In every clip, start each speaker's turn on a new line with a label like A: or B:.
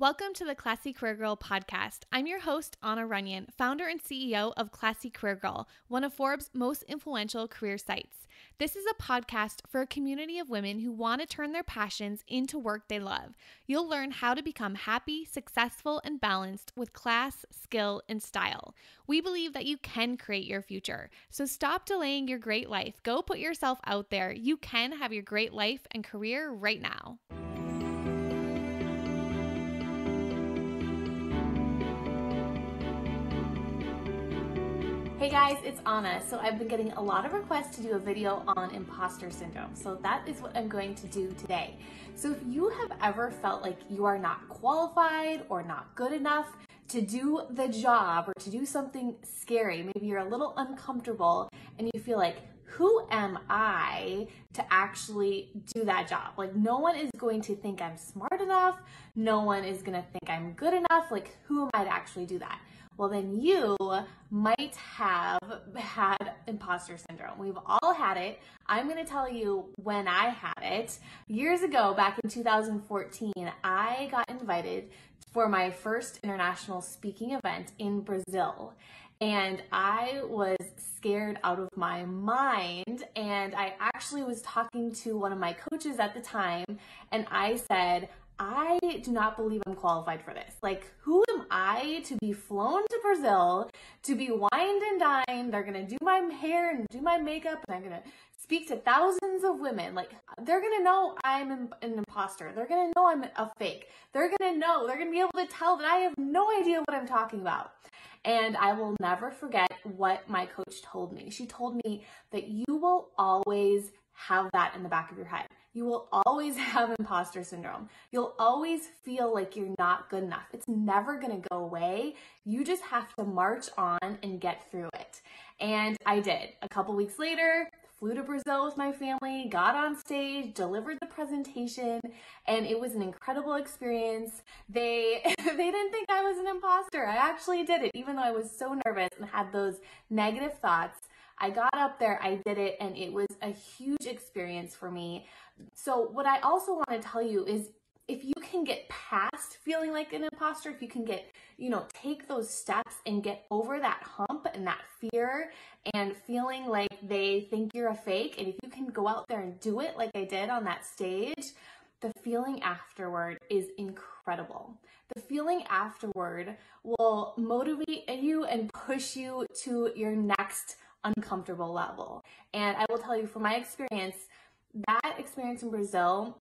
A: Welcome to the Classy Career Girl podcast. I'm your host, Anna Runyan, founder and CEO of Classy Career Girl, one of Forbes' most influential career sites. This is a podcast for a community of women who want to turn their passions into work they love. You'll learn how to become happy, successful, and balanced with class, skill, and style. We believe that you can create your future. So stop delaying your great life. Go put yourself out there. You can have your great life and career right now. Hey guys, it's Anna. So I've been getting a lot of requests to do a video on imposter syndrome. So that is what I'm going to do today. So if you have ever felt like you are not qualified or not good enough to do the job or to do something scary, maybe you're a little uncomfortable and you feel like, who am I to actually do that job? Like, no one is going to think I'm smart enough. No one is going to think I'm good enough. Like, who am I to actually do that? Well, then you might have had imposter syndrome. We've all had it. I'm going to tell you when I had it. Years ago, back in 2014, I got invited for my first international speaking event in Brazil. And I was scared out of my mind. And I actually was talking to one of my coaches at the time, and I said, I do not believe I'm qualified for this. Like, who I to be flown to Brazil, to be wined and dined? They're gonna do my hair and do my makeup, and I'm gonna speak to thousands of women. Like, they're gonna know I'm an imposter. They're gonna know I'm a fake. They're gonna know, they're gonna be able to tell that I have no idea what I'm talking about. And I will never forget what my coach told me. She told me that you will always have that in the back of your head you will always have imposter syndrome. You'll always feel like you're not good enough. It's never going to go away. You just have to march on and get through it. And I did. A couple weeks later, flew to Brazil with my family, got on stage, delivered the presentation, and it was an incredible experience. They they didn't think I was an imposter. I actually did it even though I was so nervous and had those negative thoughts. I got up there, I did it, and it was a huge experience for me. So, what I also want to tell you is if you can get past feeling like an imposter, if you can get, you know, take those steps and get over that hump and that fear and feeling like they think you're a fake, and if you can go out there and do it like I did on that stage, the feeling afterward is incredible. The feeling afterward will motivate you and push you to your next uncomfortable level. And I will tell you from my experience, that experience in Brazil,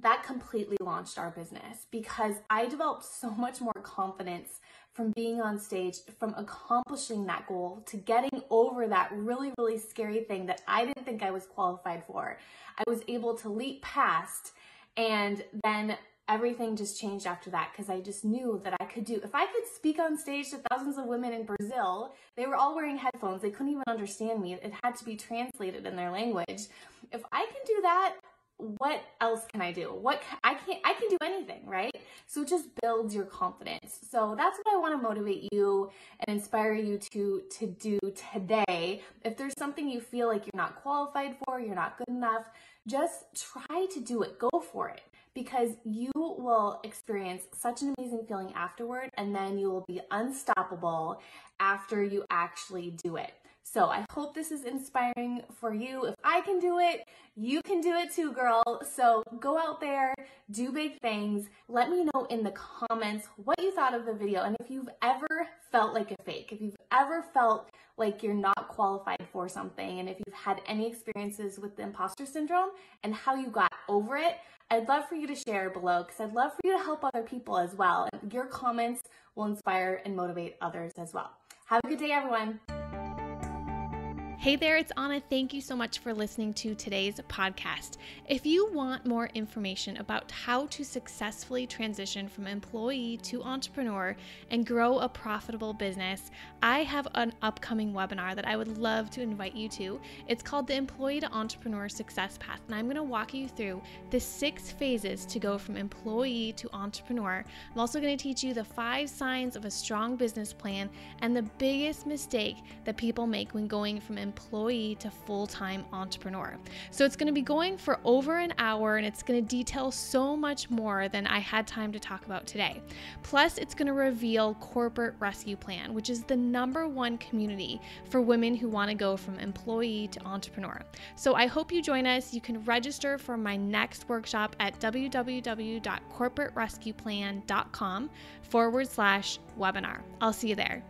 A: that completely launched our business because I developed so much more confidence from being on stage, from accomplishing that goal to getting over that really, really scary thing that I didn't think I was qualified for. I was able to leap past and then everything just changed after that because I just knew that I could do. If I could speak on stage to thousands of women in Brazil, they were all wearing headphones. They couldn't even understand me. It had to be translated in their language. If I can do that, what else can I do? What I can't I can do anything, right? So it just builds your confidence. So that's what I want to motivate you and inspire you to to do today. If there's something you feel like you're not qualified for, you're not good enough, just try to do it. Go for it because you will experience such an amazing feeling afterward and then you will be unstoppable after you actually do it. So I hope this is inspiring for you. If I can do it, you can do it too, girl. So go out there, do big things. Let me know in the comments what you thought of the video and if you've ever felt like a fake, if you've ever felt like you're not qualified for something, and if you've had any experiences with the imposter syndrome and how you got over it, I'd love for you to share below because I'd love for you to help other people as well. Your comments will inspire and motivate others as well. Have a good day, everyone. Hey there, it's Anna. Thank you so much for listening to today's podcast. If you want more information about how to successfully transition from employee to entrepreneur and grow a profitable business, I have an upcoming webinar that I would love to invite you to. It's called the Employee to Entrepreneur Success Path, and I'm going to walk you through the six phases to go from employee to entrepreneur. I'm also going to teach you the five signs of a strong business plan and the biggest mistake that people make when going from employee to full time entrepreneur. So it's going to be going for over an hour and it's going to detail so much more than I had time to talk about today. Plus, it's going to reveal Corporate Rescue Plan, which is the number one community for women who want to go from employee to entrepreneur. So I hope you join us. You can register for my next workshop at www.corporaterescueplan.com forward slash webinar. I'll see you there.